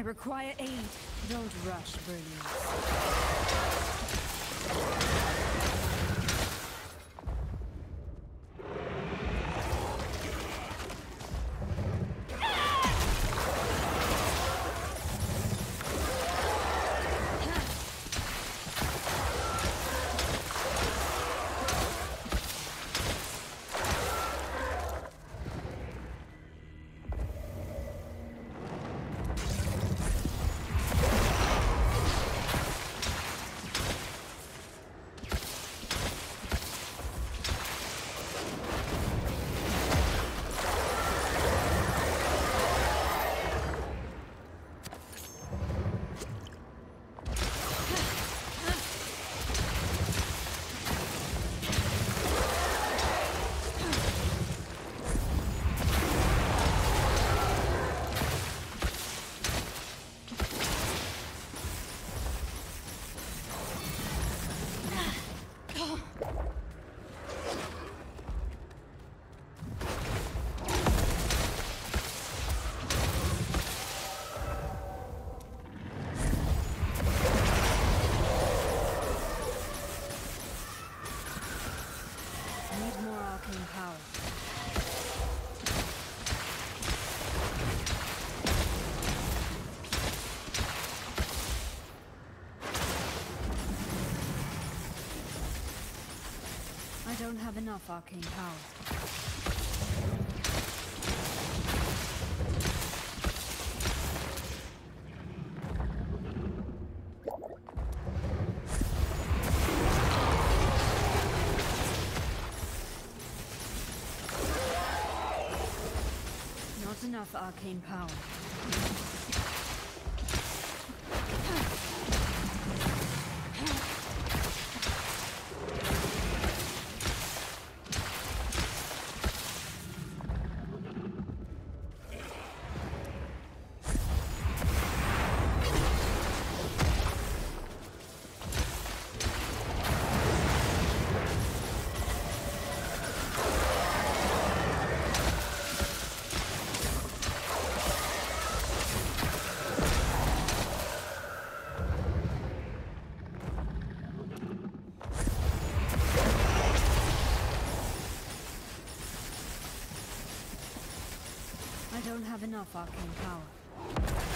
require aid. Don't rush brilliance. Power. I don't have enough arcane power. Not enough arcane power. I don't have enough arcane power.